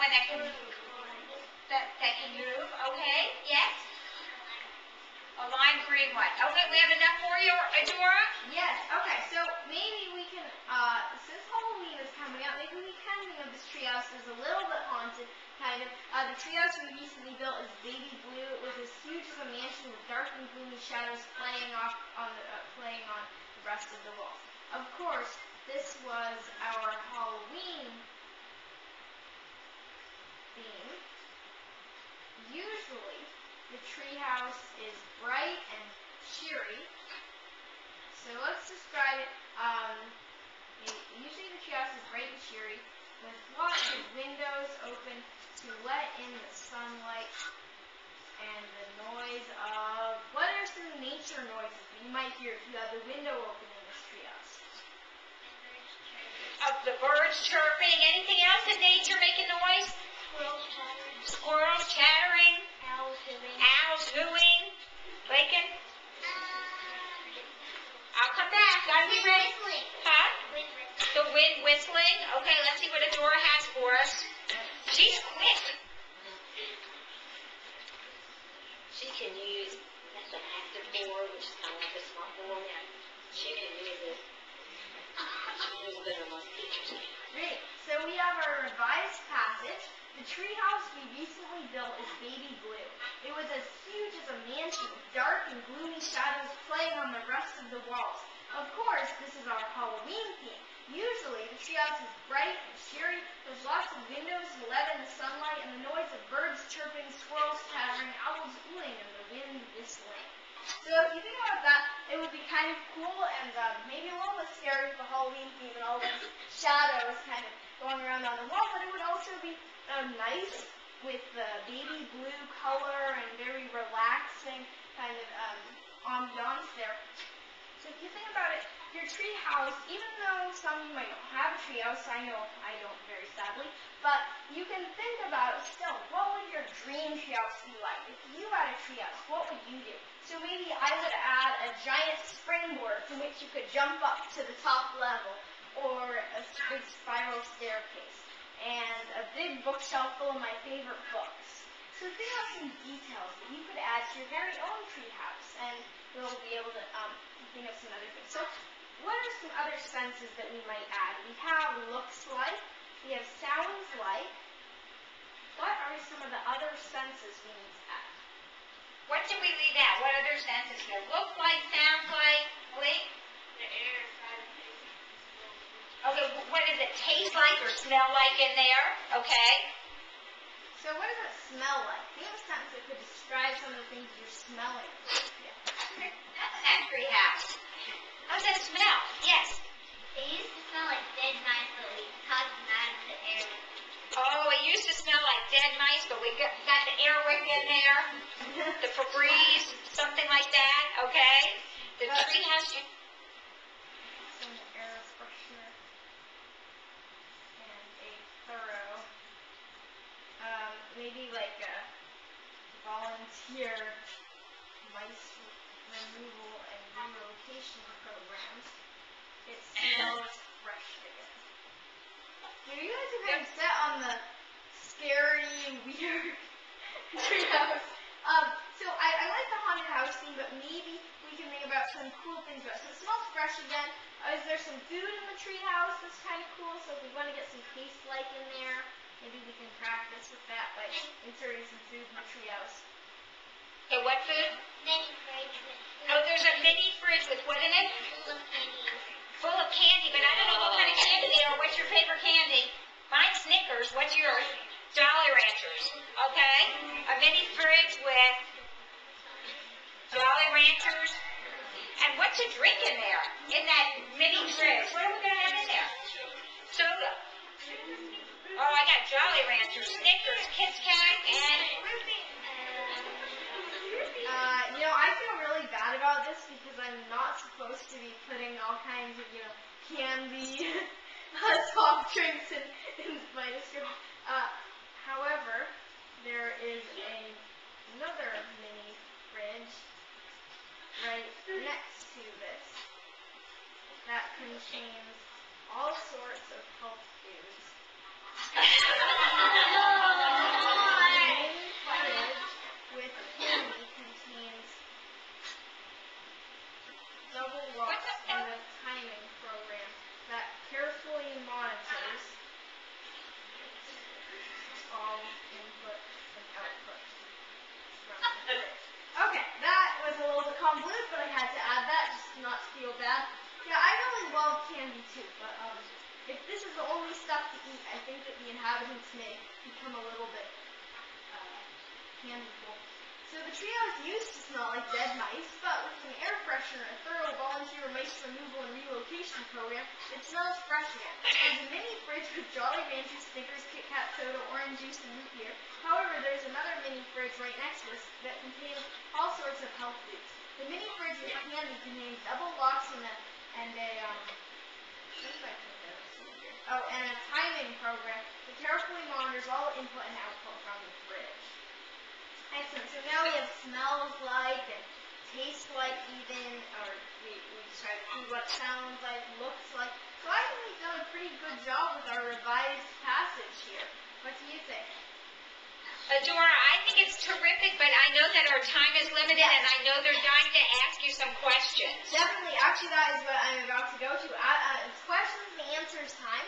one that can, that, that can move, okay, yes? A lime green one. Okay, we have enough for you, Adora? Yes, okay, so maybe we can, uh, since Halloween is coming up, maybe we can think of this treehouse as a little bit haunted, kind of. Uh, the treehouse we recently built is baby blue. It was as huge as a mansion with dark and gloomy shadows playing off on the, uh, playing on the rest of the walls. Of course, this was our Halloween theme. Usually, the treehouse is bright and cheery. So let's describe it. Um, usually the treehouse is bright and cheery with lots of windows open to let in the sunlight and the noise of what are some nature noises that you might hear if you have the window open in this treehouse? Of the birds chirping, anything else in nature making noise? Squirrels chattering. Squirrels chattering, Owls hooting. owls hooting, Lincoln? I'll come back. Are we ready? Whistling. Huh? Whistling. The wind whistling. Okay, let's see what Adora has for us. She's quick. She can use, that's an active board, which is kind of like a smart board. She can use it. She use it in most teachers. Great. So we have our revised passage. The treehouse we recently built is baby blue. It was as huge as a mansion with dark and gloomy shadows playing on the rest of the walls. Of course, this is our Halloween theme. Usually, the treehouse is bright and cheery, with lots of windows to let in the sunlight and the noise of birds chirping, squirrels chattering, owls hooting, and the wind whistling. So if you think about that, it would be kind of cool and um, maybe a little bit scary the Halloween theme and all those shadows kind of going around on the wall, but it would also be um, nice with the baby blue color and very relaxing kind of um, ambiance there. So if you think about it, your tree house, even though some of you might not have a tree house, I know I don't very sadly, but you can think about still, what would your dream tree house be like? If you had a tree house, what would you do? So maybe I would add a giant springboard from which you could jump up to the top level, or a big spiral staircase, and a big bookshelf full of my favorite books. So think of some details that you could your very own tree house, and we'll be able to um, think of some other things. So what are some other senses that we might add? We have looks like, we have sounds like. What are some of the other senses we need to add? What did we leave out? What other senses there? Look like, sound like, blink? The air inside of it. Okay, what does it taste like or smell like in there? Okay. So what does it smell like? Think of a sentence that could describe some of the things you're smelling. Yeah. That's that tree house. How's that smell? Yes. It used to smell like dead mice, but we tossed them out of the air. Oh, it used to smell like dead mice, but we got, got the airwick in there, the Febreze, something like that, okay? The But- tree house, you, Some air freshener and a thorough, um, maybe like a volunteer mice removal and relocation programs. It smells fresh again. You know, you guys are kind of set on the scary, weird treehouse. Um, so I, I like the haunted house theme, but maybe we can think about some cool things about it. So it smells fresh again. Uh, is there some food in the treehouse that's kind of cool? So if we want to get some taste like in there, maybe we can practice with that by inserting some food in the treehouse. Okay, what food? Many fridge Oh, there's a mini fridge with what in it? full of candy. Full of candy, but I don't know what kind of candy they are. What's your favorite candy? Mine's Snickers. What's yours? Jolly Ranchers. Okay? A mini fridge with Jolly Ranchers. And what's a drink in there? In that mini fridge? What are we going to have in there? Soda. Oh, I got Jolly Ranchers, Snickers, Kit Kat, and not supposed to be putting all kinds of, you know, candy, soft drinks in, in my description. Uh, however, there is a, another mini fridge right next to this that contains all sorts of health foods. convolute, but I had to add that just not to feel bad. Yeah, I really love candy too, but um, if this is the only stuff to eat, I think that the inhabitants may become a little bit uh, candyful. So the treehouse used to smell like dead mice, but with an air freshener, a thorough volunteer mice removal and relocation program, it smells fresh again. There's a mini fridge with Jolly Ranchers, Snickers, Kit Kat soda, orange juice, and root beer. However, there's another mini fridge right next to us that contains all sorts of health foods. The mini fridge with candy contains double locks and a and a um. Oh, and a timing program that carefully monitors all input and output from the fridge. Excellent. So now we have smells like and tastes like even, or we, we try to see what sounds like, looks like. So I think we've done a pretty good job with our revised passage here. What do you think? Adora, I think it's terrific, but I know that our time is limited, and I know they're dying to ask you some questions. Definitely. Actually, that is what I'm about to go to. Uh, uh, it's questions and answers time.